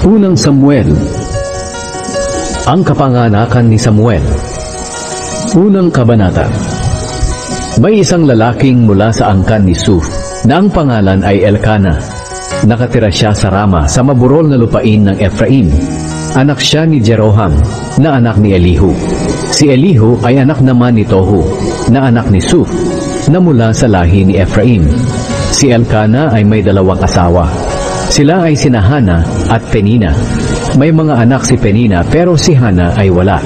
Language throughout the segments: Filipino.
Unang Samuel Ang kapanganakan ni Samuel Unang Kabanata May isang lalaking mula sa angkan ni Suf na ang pangalan ay Elkana. Nakatira siya sa Rama sa maburol na lupain ng Ephraim. Anak siya ni Jeroham na anak ni Elihu. Si Elihu ay anak naman ni Tohu na anak ni Suf na mula sa lahi ni Ephraim. Si Elkana ay may dalawang asawa. Sila ay sina Hana at Penina. May mga anak si Penina pero si Hana ay wala.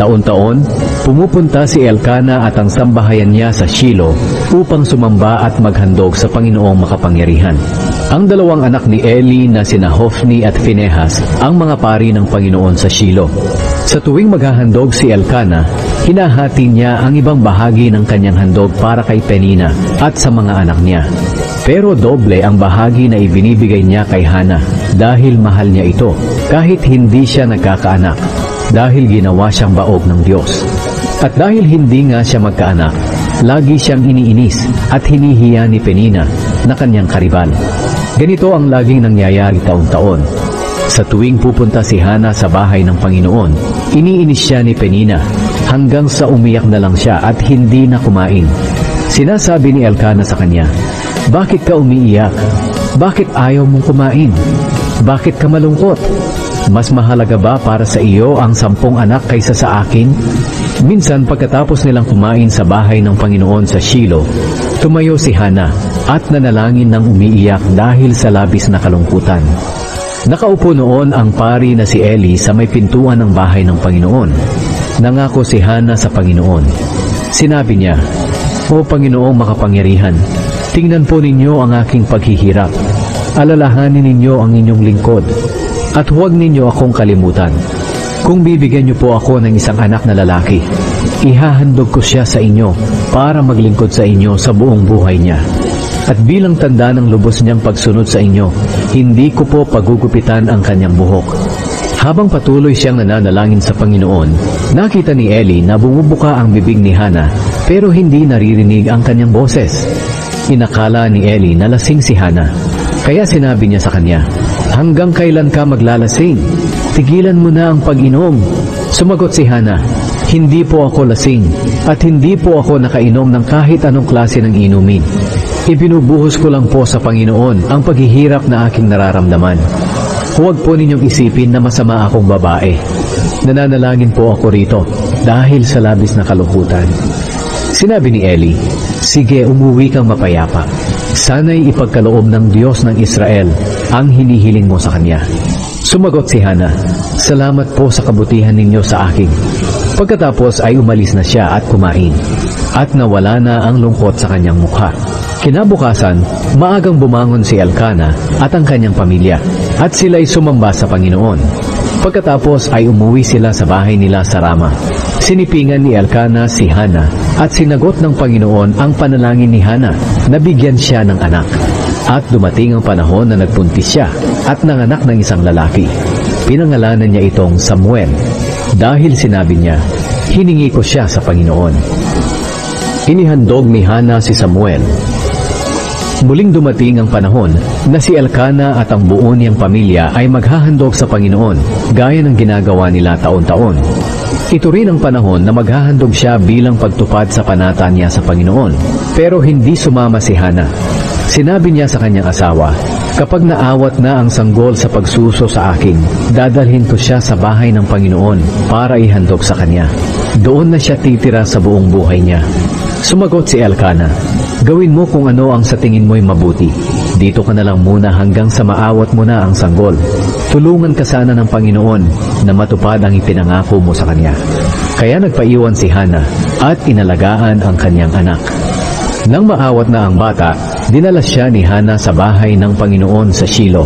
Taon-taon, pumupunta si Elkana at ang sambahayan niya sa Shilo upang sumamba at maghandog sa Panginoong makapangyarihan. Ang dalawang anak ni Eli na sina Hophni at Phinehas ang mga pari ng Panginoon sa Shilo. Sa tuwing maghahandog si Elkana, hinahati niya ang ibang bahagi ng kanyang handog para kay Penina at sa mga anak niya. Pero doble ang bahagi na ibinibigay niya kay Hana dahil mahal niya ito kahit hindi siya nagkakaanak dahil ginawa siyang baog ng Diyos. At dahil hindi nga siya magkaanak, lagi siyang iniinis at hinihiya ni Penina na kanyang karibal. Ganito ang laging nangyayari taon-taon. Sa tuwing pupunta si Hana sa bahay ng Panginoon, iniinis siya ni Penina hanggang sa umiyak na lang siya at hindi na kumain. Sinasabi ni Elkanah sa kanya, Bakit ka umiiyak? Bakit ayaw mong kumain? Bakit ka malungkot? Mas mahalaga ba para sa iyo ang sampung anak kaysa sa akin? Minsan pagkatapos nilang kumain sa bahay ng Panginoon sa Shilo, tumayo si Hana at nanalangin ng umiiyak dahil sa labis na kalungkutan. Nakaupo noon ang pari na si Eli sa may pintuan ng bahay ng Panginoon. Nangako si Hana sa Panginoon. Sinabi niya, O Panginoong makapangyarihan, tingnan po ninyo ang aking paghihirap. Alalahanin ninyo ang inyong lingkod at huwag ninyo akong kalimutan. Kung bibigyan niyo po ako ng isang anak na lalaki, ihahandog ko siya sa inyo para maglingkod sa inyo sa buong buhay niya. At bilang tanda ng lubos niyang pagsunod sa inyo, hindi ko po pagugupitan ang kanyang buhok. Habang patuloy siyang nananalangin sa Panginoon, nakita ni Eli na bumubuka ang bibig ni Hana pero hindi naririnig ang kanyang boses. Inakala ni Eli na lasing si Hana. Kaya sinabi niya sa kanya, Hanggang kailan ka maglalasing? Tigilan mo na ang pag-inom. Sumagot si Hana, Hindi po ako lasing at hindi po ako nakainom ng kahit anong klase ng inumin. Ibinubuhos ko lang po sa Panginoon ang paghihirap na aking nararamdaman. Huwag po ninyong isipin na masama akong babae. Nananalangin po ako rito dahil sa labis na kalungkutan. Sinabi ni Eli, Sige, umuwi kang mapayapa. Sana'y ipagkaloob ng Diyos ng Israel ang hinihiling mo sa Kanya. Sumagot si Hana, Salamat po sa kabutihan ninyo sa akin. Pagkatapos ay umalis na siya at kumain, at nawala na ang lungkot sa kanyang mukha. Kinabukasan, maagang bumangon si Elkana at ang kanyang pamilya, at sila'y sumamba sa Panginoon. Pagkatapos ay umuwi sila sa bahay nila sa Rama. Sinipingan ni Elkana si Hana at sinagot ng Panginoon ang panalangin ni Hana na bigyan siya ng anak. At dumating ang panahon na nagpuntis siya at nanganak ng isang lalaki. Pinangalanan niya itong Samuel dahil sinabi niya, hiningi ko siya sa Panginoon. Inihandog ni Hana si Samuel Muling dumating ang panahon na si Elkana at ang buo niyang pamilya ay maghahandog sa Panginoon gaya ng ginagawa nila taon-taon. Ito rin ang panahon na maghahandog siya bilang pagtupad sa panata niya sa Panginoon. Pero hindi sumama si Hana. Sinabi niya sa kanyang asawa, Kapag naawat na ang sanggol sa pagsuso sa akin, dadalhin ko siya sa bahay ng Panginoon para ihandog sa kanya. Doon na siya titira sa buong buhay niya. Sumagot si Elkana, Gawin mo kung ano ang sa tingin mo'y mabuti. Dito ka na lang muna hanggang sa maawat mo na ang sanggol. Tulungan ka sana ng Panginoon na matupad ang ipinangako mo sa Kanya. Kaya nagpaiwan si Hana at inalagaan ang kanyang anak. Nang maawat na ang bata, dinala siya ni Hana sa bahay ng Panginoon sa Shilo.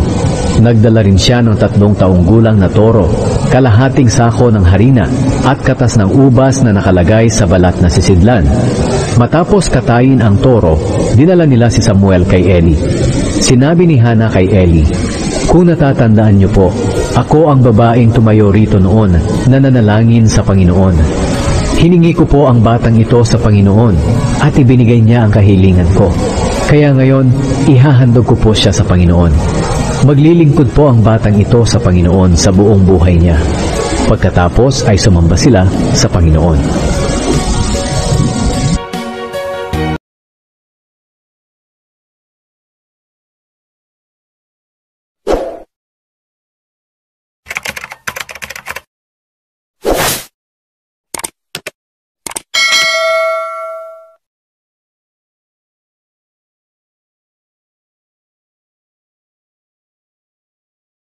Nagdala rin siya ng tatlong taong gulang na toro, kalahating sako ng harina, at katas ng ubas na nakalagay sa balat na sisidlan. Matapos katayin ang toro, dinala nila si Samuel kay Eli. Sinabi ni Hana kay Eli, Kung natatandaan niyo po, ako ang babaeng tumayo rito noon na nanalangin sa Panginoon. Hiningi ko po ang batang ito sa Panginoon at ibinigay niya ang kahilingan ko. Kaya ngayon, ihahandog ko po siya sa Panginoon. Maglilingkod po ang batang ito sa Panginoon sa buong buhay niya. Pagkatapos ay sumamba sila sa Panginoon.